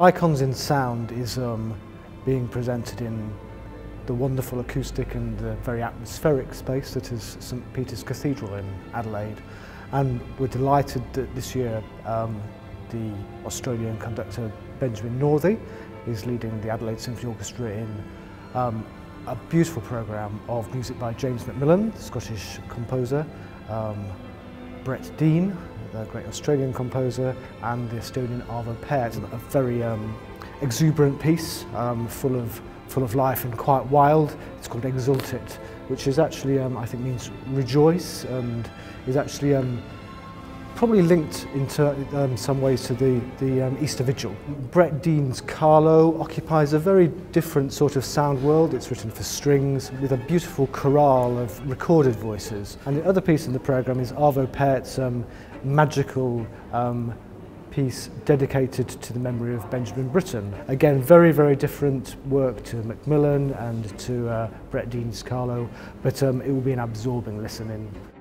Icons in Sound is um, being presented in the wonderful acoustic and the very atmospheric space that is St Peter's Cathedral in Adelaide. And we're delighted that this year um, the Australian conductor Benjamin Northey is leading the Adelaide Symphony Orchestra in um, a beautiful programme of music by James MacMillan, Scottish composer, um, Brett Dean, the great Australian composer, and the Estonian Arvo Pärt. A very um, exuberant piece, um, full of full of life and quite wild. It's called Exultet, which is actually, um, I think, means rejoice and is actually um, probably linked into um, some ways to the, the um, Easter Vigil. Brett Dean's Carlo occupies a very different sort of sound world. It's written for strings with a beautiful chorale of recorded voices. And the other piece in the programme is Arvo Pärt's um, magical um, piece dedicated to the memory of Benjamin Britten. Again, very, very different work to MacMillan and to uh, Brett Dean's Carlo, but um, it will be an absorbing listen in.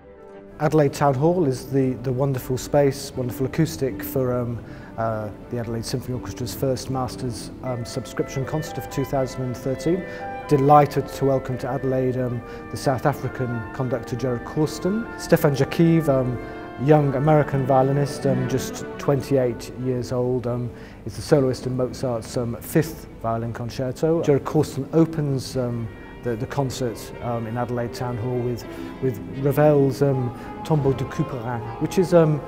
Adelaide Town Hall is the, the wonderful space, wonderful acoustic for um, uh, the Adelaide Symphony Orchestra's first Masters um, subscription concert of 2013. Delighted to welcome to Adelaide um, the South African conductor Gerard Korsten, Stefan Jackiw, um, young American violinist, um, just 28 years old, um, is the soloist in Mozart's um, fifth violin concerto. Gerard Korsten opens um, the, the concert um, in Adelaide Town Hall with, with Ravel's um, Tombeau de Couperin, which is um,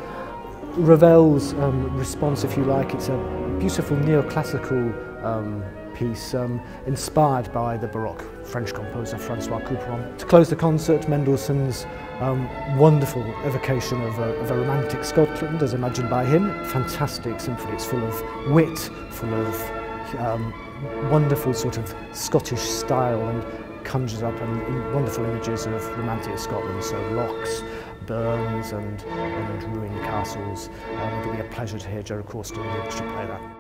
Ravel's um, response, if you like. It's a beautiful neoclassical um, piece um, inspired by the Baroque French composer Francois Couperin. To close the concert, Mendelssohn's um, wonderful evocation of a, of a romantic Scotland, as imagined by him. Fantastic symphony. It's full of wit, full of um, wonderful sort of Scottish style and conjures up wonderful images of romantic Scotland, so locks, burns and, and ruined castles. Um, it'll be a pleasure to hear Gerard Korsten play that.